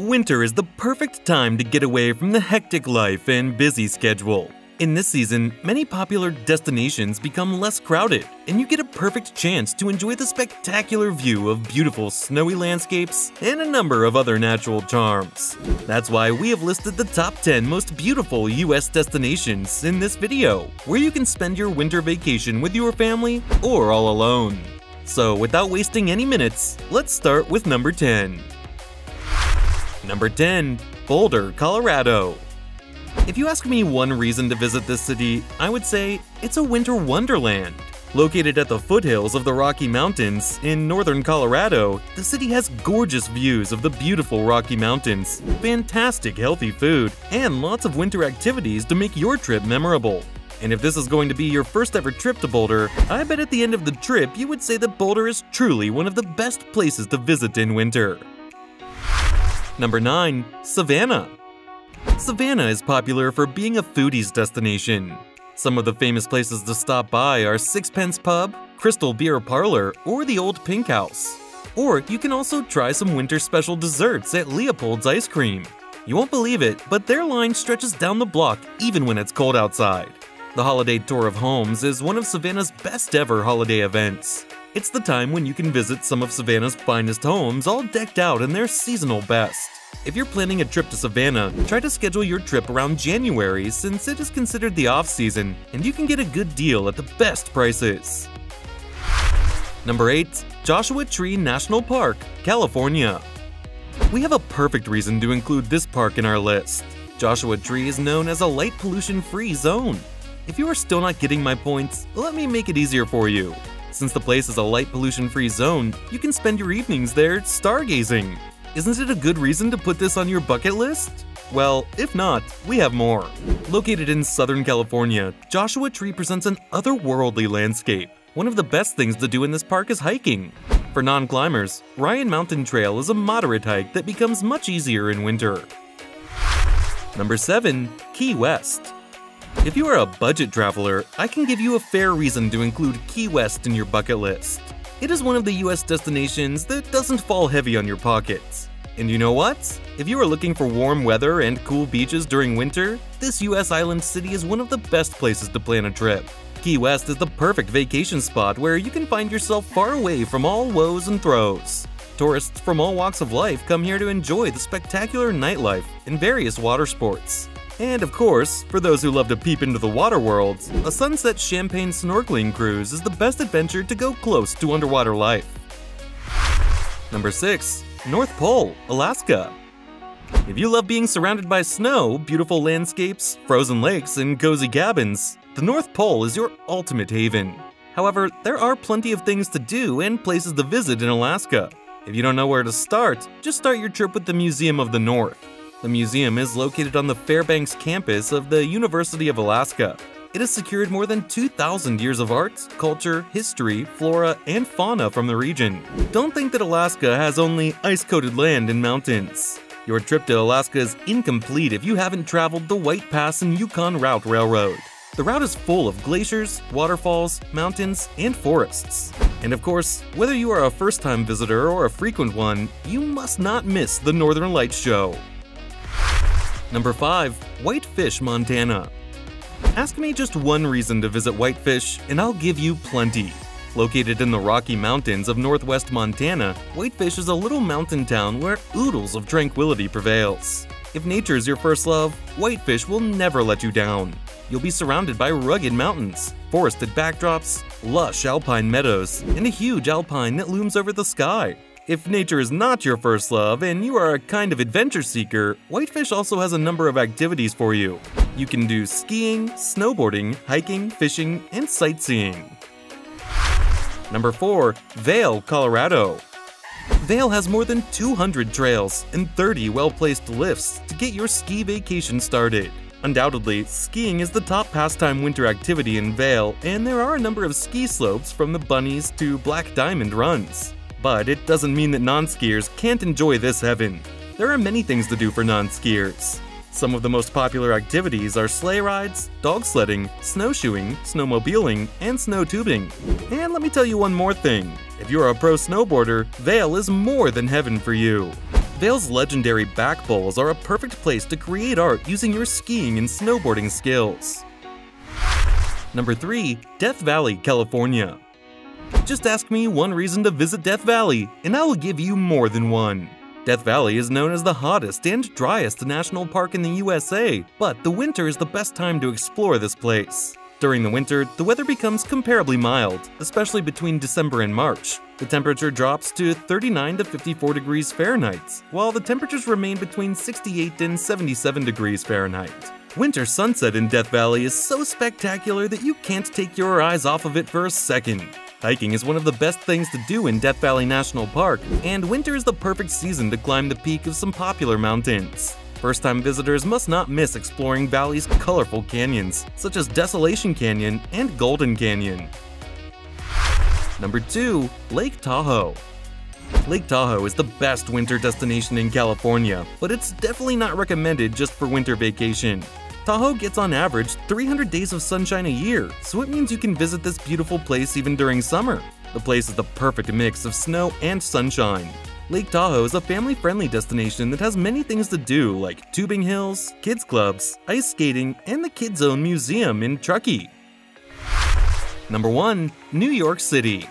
Winter is the perfect time to get away from the hectic life and busy schedule. In this season, many popular destinations become less crowded, and you get a perfect chance to enjoy the spectacular view of beautiful snowy landscapes and a number of other natural charms. That's why we have listed the top 10 most beautiful US destinations in this video, where you can spend your winter vacation with your family or all alone. So without wasting any minutes, let's start with number 10. Number 10. Boulder, Colorado if you ask me one reason to visit this city, I would say it's a winter wonderland. Located at the foothills of the Rocky Mountains in northern Colorado, the city has gorgeous views of the beautiful Rocky Mountains, fantastic healthy food, and lots of winter activities to make your trip memorable. And if this is going to be your first ever trip to Boulder, I bet at the end of the trip you would say that Boulder is truly one of the best places to visit in winter. Number 9. Savannah Savannah is popular for being a foodie's destination. Some of the famous places to stop by are Sixpence Pub, Crystal Beer Parlor, or the Old Pink House. Or you can also try some winter special desserts at Leopold's Ice Cream. You won't believe it, but their line stretches down the block even when it's cold outside. The Holiday Tour of Homes is one of Savannah's best ever holiday events. It's the time when you can visit some of Savannah's finest homes all decked out in their seasonal best. If you're planning a trip to Savannah, try to schedule your trip around January since it is considered the off-season and you can get a good deal at the best prices. Number 8. Joshua Tree National Park, California We have a perfect reason to include this park in our list. Joshua Tree is known as a light pollution-free zone. If you are still not getting my points, let me make it easier for you. Since the place is a light pollution-free zone, you can spend your evenings there stargazing. Isn't it a good reason to put this on your bucket list? Well, if not, we have more. Located in Southern California, Joshua Tree presents an otherworldly landscape. One of the best things to do in this park is hiking. For non-climbers, Ryan Mountain Trail is a moderate hike that becomes much easier in winter. Number 7. Key West If you are a budget traveler, I can give you a fair reason to include Key West in your bucket list. It is one of the US destinations that doesn't fall heavy on your pockets. And you know what? If you are looking for warm weather and cool beaches during winter, this US island city is one of the best places to plan a trip. Key West is the perfect vacation spot where you can find yourself far away from all woes and throes. Tourists from all walks of life come here to enjoy the spectacular nightlife and various water sports. And of course, for those who love to peep into the water worlds, a sunset champagne snorkeling cruise is the best adventure to go close to underwater life. Number 6. North Pole, Alaska If you love being surrounded by snow, beautiful landscapes, frozen lakes, and cozy cabins, the North Pole is your ultimate haven. However, there are plenty of things to do and places to visit in Alaska. If you don't know where to start, just start your trip with the Museum of the North. The museum is located on the Fairbanks campus of the University of Alaska. It has secured more than 2,000 years of art, culture, history, flora, and fauna from the region. Don't think that Alaska has only ice-coated land and mountains. Your trip to Alaska is incomplete if you haven't traveled the White Pass and Yukon Route Railroad. The route is full of glaciers, waterfalls, mountains, and forests. And of course, whether you are a first-time visitor or a frequent one, you must not miss the Northern Lights Show. Number 5. Whitefish, Montana Ask me just one reason to visit Whitefish, and I'll give you plenty. Located in the Rocky Mountains of northwest Montana, Whitefish is a little mountain town where oodles of tranquility prevails. If nature is your first love, Whitefish will never let you down. You'll be surrounded by rugged mountains, forested backdrops, lush alpine meadows, and a huge alpine that looms over the sky. If nature is not your first love and you are a kind of adventure seeker, Whitefish also has a number of activities for you. You can do skiing, snowboarding, hiking, fishing, and sightseeing. Number 4. Vail, Colorado Vail has more than 200 trails and 30 well-placed lifts to get your ski vacation started. Undoubtedly, skiing is the top pastime winter activity in Vail, and there are a number of ski slopes from the bunnies to black diamond runs. But it doesn't mean that non-skiers can't enjoy this heaven. There are many things to do for non-skiers. Some of the most popular activities are sleigh rides, dog sledding, snowshoeing, snowmobiling, and snow tubing. And let me tell you one more thing. If you're a pro snowboarder, Vail is more than heaven for you. Vail's legendary back bowls are a perfect place to create art using your skiing and snowboarding skills. Number 3. Death Valley, California Just ask me one reason to visit Death Valley, and I will give you more than one. Death Valley is known as the hottest and driest national park in the USA, but the winter is the best time to explore this place. During the winter, the weather becomes comparably mild, especially between December and March. The temperature drops to 39 to 54 degrees Fahrenheit, while the temperatures remain between 68 and 77 degrees Fahrenheit. Winter sunset in Death Valley is so spectacular that you can't take your eyes off of it for a second. Hiking is one of the best things to do in Death Valley National Park, and winter is the perfect season to climb the peak of some popular mountains. First-time visitors must not miss exploring Valley's colorful canyons, such as Desolation Canyon and Golden Canyon. Number 2. Lake Tahoe Lake Tahoe is the best winter destination in California, but it's definitely not recommended just for winter vacation. Tahoe gets on average 300 days of sunshine a year, so it means you can visit this beautiful place even during summer. The place is the perfect mix of snow and sunshine. Lake Tahoe is a family-friendly destination that has many things to do like tubing hills, kids clubs, ice skating, and the KidZone Museum in Truckee. Number 1. New York City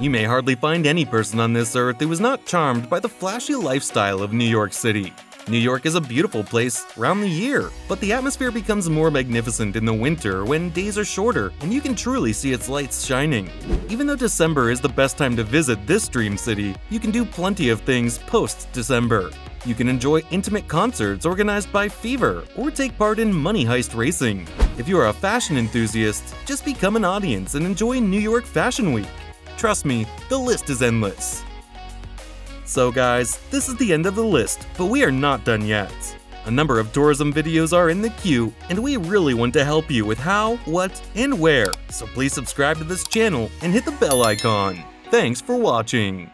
you may hardly find any person on this earth who is not charmed by the flashy lifestyle of New York City. New York is a beautiful place round the year, but the atmosphere becomes more magnificent in the winter when days are shorter and you can truly see its lights shining. Even though December is the best time to visit this dream city, you can do plenty of things post-December. You can enjoy intimate concerts organized by Fever or take part in money heist racing. If you are a fashion enthusiast, just become an audience and enjoy New York Fashion Week. Trust me, the list is endless. So guys, this is the end of the list, but we are not done yet. A number of tourism videos are in the queue, and we really want to help you with how, what, and where, so please subscribe to this channel and hit the bell icon. Thanks for watching!